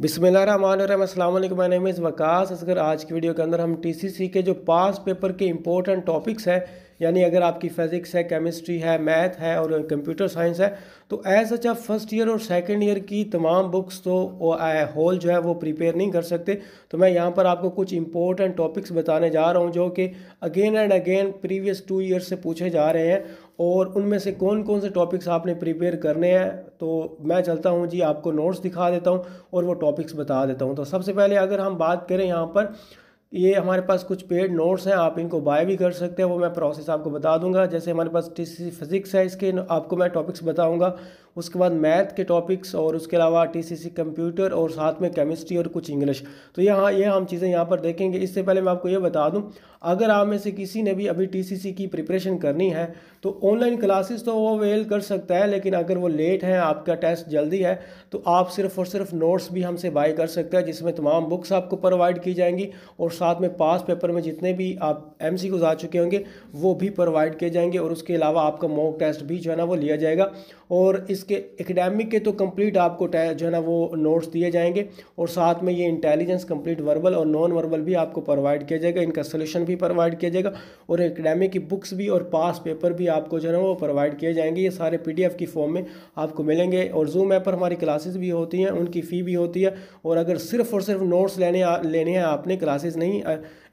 बिसमीम अल्लाम इज़ वकास। असगर आज की वीडियो के अंदर हम टीसीसी के जो पास पेपर के इंपॉर्टेंट टॉपिक्स हैं, यानी अगर आपकी फ़िज़िक्स है केमिस्ट्री है मैथ है और कंप्यूटर साइंस है तो एज सच आप फ़र्स्ट ईयर और सेकंड ईयर की तमाम बुक्स तो होल जो है वो प्रिपेयर नहीं कर सकते। तो मैं यहाँ पर आपको कुछ इंपॉर्टेंट टॉपिक्स बताने जा रहा हूँ, जो कि again and again previous two year से पूछे जा रहे हैं। और उनमें से कौन कौन से टॉपिक्स आपने प्रिपेयर करने हैं? तो मैं चलता हूँ जी, आपको नोट्स दिखा देता हूँ और वो टॉपिक्स बता देता हूँ। तो सबसे पहले अगर हम बात करें यहाँ पर, ये हमारे पास कुछ पेड नोट्स हैं, आप इनको बाय भी कर सकते हैं, वो मैं प्रोसेस आपको बता दूँगा। जैसे हमारे पास टीसी फिज़िक्स है, इसके आपको मैं टॉपिक्स बताऊँगा। उसके बाद मैथ के टॉपिक्स और उसके अलावा टीसीसी कंप्यूटर और साथ में केमिस्ट्री और कुछ इंग्लिश तो यहाँ ये हम चीज़ें यहाँ पर देखेंगे। इससे पहले मैं आपको ये बता दूँ, अगर आप में से किसी ने भी अभी टीसीसी की प्रिपरेशन करनी है तो ऑनलाइन क्लासेस तो वो अवेल कर सकता है, लेकिन अगर वो लेट है, आपका टेस्ट जल्दी है तो आप सिर्फ़ और सिर्फ़ नोट्स भी हमसे बाय कर सकते हैं, जिसमें तमाम बुक्स आपको प्रोवाइड की जाएँगी, और साथ में पास पेपर में जितने भी आप एम सी आ चुके होंगे, वो भी प्रोवाइड किए जाएँगे, और उसके अलावा आपका मॉक टेस्ट भी जो है ना, वो लिया जाएगा। और इसके एकेडमिक के तो कंप्लीट आपको जो है ना वो नोट्स दिए जाएँगे और साथ में ये इंटेलिजेंस कंप्लीट वर्बल और नॉन वर्बल भी आपको प्रोवाइड किया जाएगा, इनका सोल्यूशन भी प्रोवाइड किया जाएगा और एकेडमिक की बुक्स भी और पास पेपर भी आपको जो है ना वो प्रोवाइड किए जाएँगे। ये सारे पीडीएफ की फॉर्म में आपको मिलेंगे और जूम ऐप पर हमारी क्लासेज भी होती हैं, उनकी फ़ी भी होती है और अगर सिर्फ़ और सिर्फ़ नोट्स लेने लेने हैं आपने क्लासेज नहीं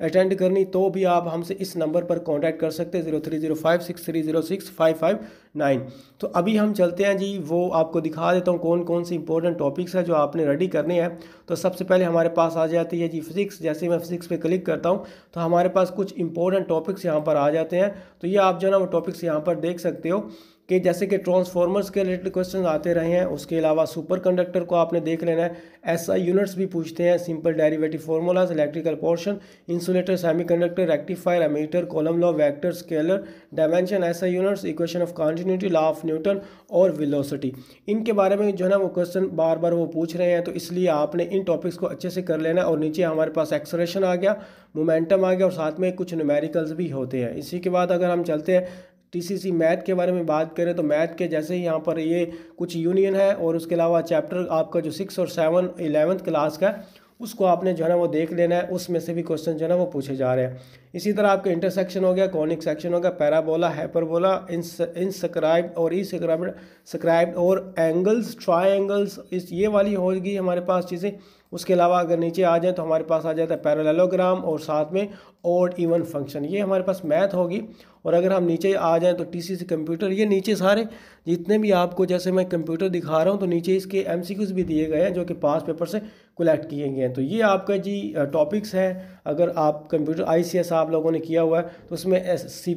अटेंड करनी तो भी आप हमसे इस नंबर पर कॉन्टैक्ट कर सकते हैं, zero three zero five six three zero six five five nine. तो अभी हम चलते हैं जी, वो आपको दिखा देता हूँ कौन कौन सी इंपॉर्टेंट टॉपिक्स है जो आपने रेडी करने हैं। तो सबसे पहले हमारे पास आ जाती है जी फिज़िक्स जैसे मैं फिज़िक्स पे क्लिक करता हूँ तो हमारे पास कुछ इंपॉर्टेंट टॉपिक्स यहाँ पर आ जाते हैं। तो ये आप जो है ना, वो टॉपिक्स यहाँ पर देख सकते हो। कि जैसे कि ट्रांसफॉर्मर्स के रिलेटेड क्वेश्चन आते रहे हैं, उसके अलावा सुपर कंडक्टर को आपने देख लेना है ऐसा यूनिट्स भी पूछते हैं simple derivative formulas electrical portion insulator semiconductor rectifier ammeter coulomb law vector scalar dimension ऐसा units equation of continuity law of Newton और विलोसिटी इनके बारे में जो है ना वो क्वेश्चन बार बार वो पूछ रहे हैं तो इसलिए आपने इन टॉपिक्स को अच्छे से कर लेना और नीचे हमारे पास एक्सलेशन आ गया मोमेंटम आ गया और साथ में कुछ न्यूमेरिकल्स भी होते हैं. इसी के बाद अगर हम चलते हैं टीसीसी मैथ के बारे में बात करें तो मैथ के जैसे ही यहाँ पर ये कुछ यूनियन है और उसके अलावा चैप्टर आपका जो सिक्स और सेवन इलेवंथ क्लास का उसको आपने जो है ना वो देख लेना है, उसमें से भी क्वेश्चन जो है ना वो पूछे जा रहे हैं। इसी तरह आपका इंटरसेक्शन हो गया कॉनिक सेक्शन हो गया पैराबोला हाइपरबोला इन इन सक्राइब और ई सक्राइब और एंगल्स ट्राई इस ये वाली होगी हमारे पास चीज़ें। उसके अलावा अगर नीचे आ जाए तो हमारे पास आ जाता है पैरालेलोग्राम और साथ में और इवन फ़ंक्शन ये हमारे पास मैथ होगी और अगर हम नीचे आ जाएँ तो टी सी कंप्यूटर ये नीचे सारे, जितने भी आपको जैसे मैं कंप्यूटर दिखा रहा हूँ तो नीचे इसके एम भी दिए गए हैं, जो कि पास पेपर से कलेक्ट किए गए हैं। तो ये आपका जी टॉपिक्स हैं। अगर आप कंप्यूटर आईसीएस आप लोगों ने किया हुआ है तो उसमें सी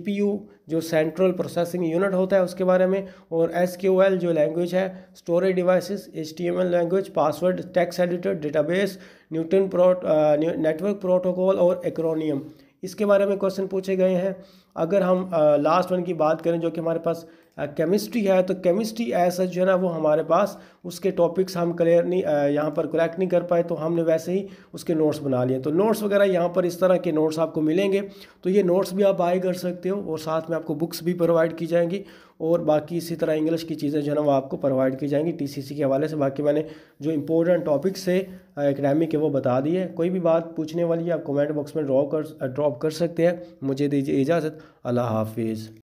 जो सेंट्रल प्रोसेसिंग यूनिट होता है, उसके बारे में, और एस जो लैंग्वेज है storage devices H language password text editor database Newton pro network protocol और एक्रोनियम इसके बारे में क्वेश्चन पूछे गए हैं। अगर हम लास्ट वन की बात करें जो कि हमारे पास केमिस्ट्री है तो केमिस्ट्री ऐसा जो है ना, वो हमारे पास उसके टॉपिक्स हम क्लियर नहीं यहाँ पर करेक्ट नहीं कर पाए तो हमने वैसे ही उसके नोट्स बना लिए। तो नोट्स वगैरह यहाँ पर इस तरह के नोट्स आपको मिलेंगे। तो ये नोट्स भी आप बाय कर सकते हो और साथ में आपको बुक्स भी प्रोवाइड की जाएँगी और बाकी इसी तरह इंग्लिश की चीज़ें जो है ना, वो आपको प्रोवाइड की जाएँगी। टीसीसी के हवाले से बाकी मैंने जो इंपॉर्टेंट टॉपिक्स है एकेडमिक के वो बता दिए कोई भी बात पूछने वाली है, आप कमेंट बॉक्स में ड्रॉप कर ड्रॉप कर सकते हैं। मुझे दीजिए इजाज़त। अल्लाह हाफिज़।